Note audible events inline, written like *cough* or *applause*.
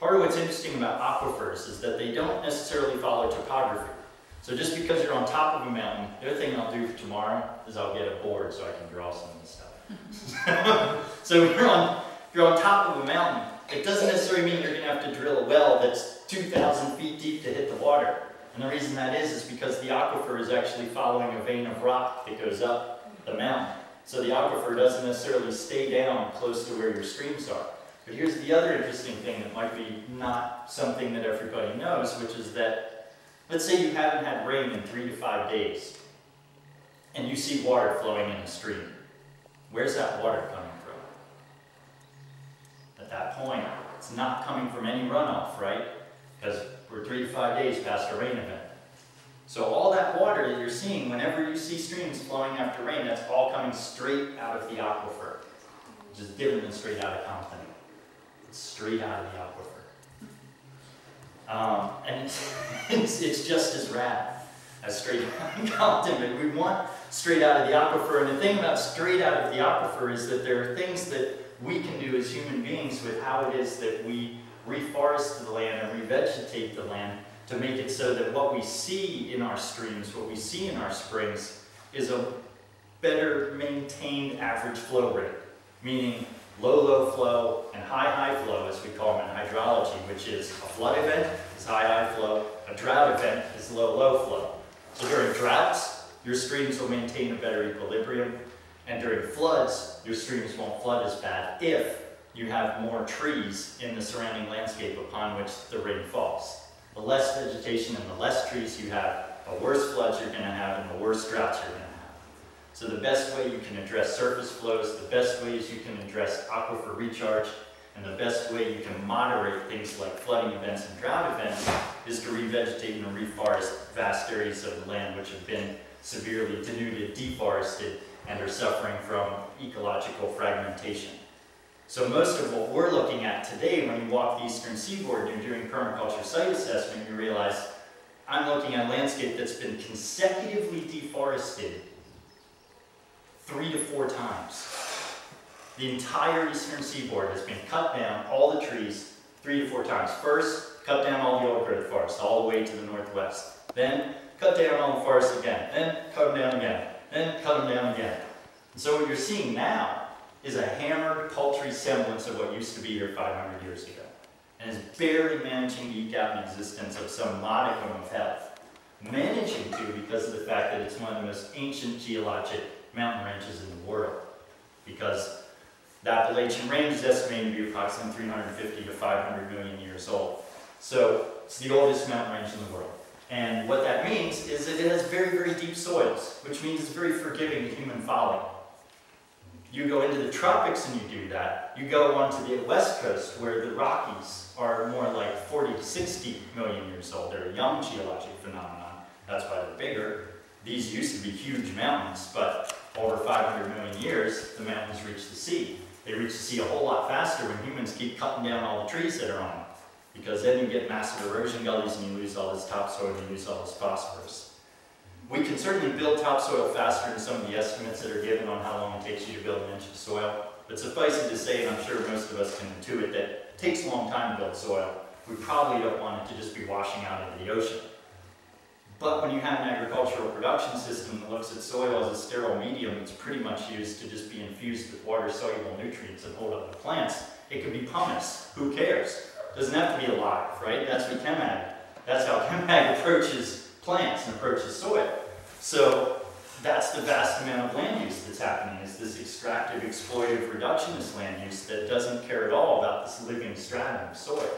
part of what's interesting about aquifers is that they don't necessarily follow topography. So just because you're on top of a mountain, the other thing I'll do for tomorrow is I'll get a board so I can draw some of this stuff. *laughs* so if you're on, if you're on top of a mountain, it doesn't necessarily mean you're going to have to drill a well that's 2,000 feet deep to hit the water. And the reason that is, is because the aquifer is actually following a vein of rock that goes up the mountain. So the aquifer doesn't necessarily stay down close to where your streams are. But here's the other interesting thing that might be not something that everybody knows, which is that, let's say you haven't had rain in three to five days, and you see water flowing in a stream. Where's that water coming from? At that point, it's not coming from any runoff, right? Because we're three to five days past a rain event. So all that water that you're seeing, whenever you see streams flowing after rain, that's all coming straight out of the aquifer, Just different straight out of Compton. It's straight out of the aquifer. Um, and it's, *laughs* it's, it's, just as rad as straight *laughs* out of Compton, but we want straight out of the aquifer. And the thing about straight out of the aquifer is that there are things that we can do as human beings with how it is that we reforest the land and revegetate the land to make it so that what we see in our streams, what we see in our springs, is a better maintained average flow rate, meaning low, low flow and high, high flow, as we call them in hydrology, which is a flood event is high, high flow, a drought event is low, low flow. So during droughts, your streams will maintain a better equilibrium, and during floods, your streams won't flood as bad if you have more trees in the surrounding landscape upon which the rain falls. The less vegetation and the less trees you have, the worse floods you're going to have and the worse droughts you're going to have. So the best way you can address surface flows, the best ways you can address aquifer recharge, and the best way you can moderate things like flooding events and drought events is to revegetate and reforest vast areas of land which have been severely denuded, deforested, and are suffering from ecological fragmentation. So most of what we're looking at today, when you walk the eastern seaboard and you're doing permaculture site assessment, you realize I'm looking at a landscape that's been consecutively deforested three to four times. The entire eastern seaboard has been cut down, all the trees, three to four times. First, cut down all the old growth forest, all the way to the northwest. Then, cut down all the forests again. Then, cut them down again. Then, cut them down again. And so what you're seeing now is a hammered, paltry semblance of what used to be here 500 years ago, and is barely managing to eke out an existence of some modicum of health. Managing to because of the fact that it's one of the most ancient geologic mountain ranges in the world, because the Appalachian Range is estimated to be approximately 350 to 500 million years old. So it's the oldest mountain range in the world. And what that means is that it has very, very deep soils, which means it's very forgiving to human folly. You go into the tropics and you do that. You go onto the west coast where the Rockies are more like 40 to 60 million years old. They're a young geologic phenomenon. That's why they're bigger. These used to be huge mountains, but over 500 million years, the mountains reach the sea. They reach the sea a whole lot faster when humans keep cutting down all the trees that are on them. Because then you get massive erosion gullies and you lose all this topsoil and you lose all this phosphorus. We can certainly build topsoil faster than some of the estimates that are given on how long it takes you to build an inch of soil. But suffice it to say, and I'm sure most of us can intuit, that it takes a long time to build soil. We probably don't want it to just be washing out into the ocean. But when you have an agricultural production system that looks at soil as a sterile medium that's pretty much used to just be infused with water-soluble nutrients and hold up the plants, it could be pumice. Who cares? Doesn't have to be alive, right? That's what ChemAg. That's how ChemAg approaches plants and approaches soil. So that's the vast amount of land use that's happening, is this extractive, exploitive, reductionist land use that doesn't care at all about this living stratum of soil.